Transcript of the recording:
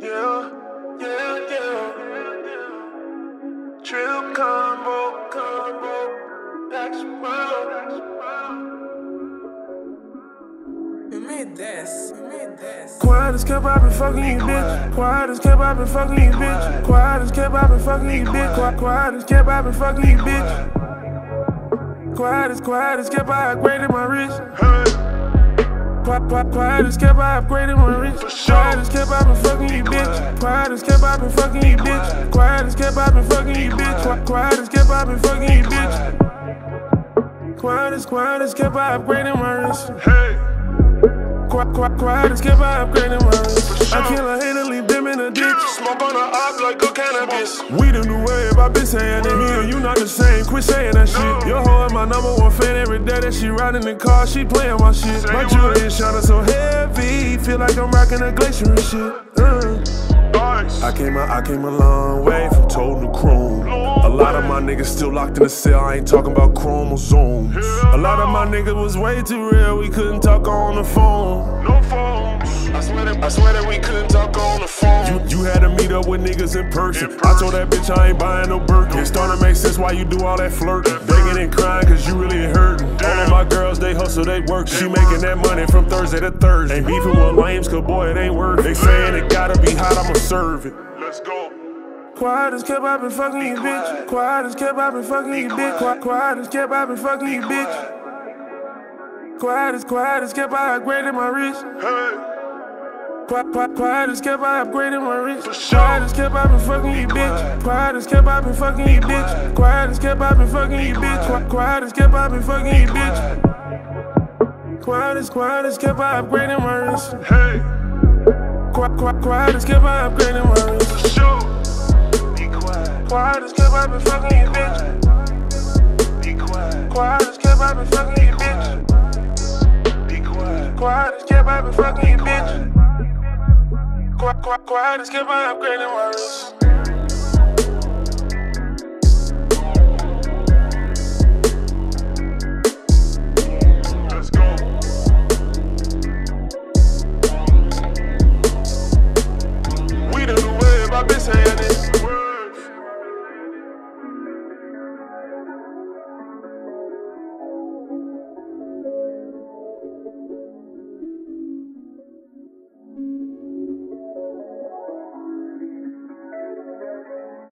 Yeah, yeah, yeah. Trip combo, combo. Maxwell. You made this. You made this. Quiet as kept, I been fucking you, bitch. Quiet as kept, I been fucking you, bitch. Quiet as kept, I been fucking you, bitch. Quiet, quiet as kept, I been fucking you, bitch. Quiet as quiet as kept, I upgraded my wrist. Quiet, quiet, quiet as kept, I upgraded my wrist. Quiet as kept, I been fucking you, bitch. Quiet as kept, I been fucking you, bitch. Quiet as kept, I been fucking you, bitch. Quiet, as kept, I been fucking you, bitch. Quiet as quiet as kept, I upgraded my wrist. Quiet, quiet, quiet as kept, I upgraded my wrist. I kill a hater, leave them in a ditch. Smoke on the op like a cannabis. We the new wave, I been saying it. Me and you not the same, quit saying that shit. Your hoe my number one fan every day that she riding the car, she playing my shit. My jewelry is shining so heavy, feel like I'm rocking a glacier and shit. I came a, I came a long way from toting to chrome. A lot of my niggas still locked in the cell, I ain't talking about chromosomes. A lot of my niggas was way too real, we couldn't talk on the phone. No phone. I swear that, I swear that we couldn't talk on the phone. You, you had to meet up with niggas in person. I told that bitch I ain't buying no Birkin. It started to make sense why you do all that flirting. Begging and crying cause you really hurting. They hustle, they work. She making that money from Thursday to Thursday. Ain't beefing with lames cause boy, it ain't worth it. They saying it gotta be hot, I'ma serve it. Let's go. Quiet as kept, I been fucking you, bitch. Quiet as kept, I been fucking you, bitch. Quiet, quiet as kept, I been fucking you, bitch. Quiet as quiet as kept, I upgraded my wrist. Quiet, quiet, quiet as kept, I upgraded my wrist. Quiet as kept, I been fucking you, bitch. Quiet as kept, I been fucking you, bitch. Quiet as kept, I been fucking you, bitch. Quiet, quiet as kept, I been fucking you, bitch. Quiet as quiet as kept, I upgraded my wrist. Hey. Quiet, quiet, quiet as kept, I upgraded my wrist. Quiet as kept, I been fucking you, bitch. Be quiet. Quiet as kept, I been fucking you, bitch. Be quiet. Quiet as kept, I been fucking you, bitch. Quiet, quiet, quiet as kept, I upgraded my wrist.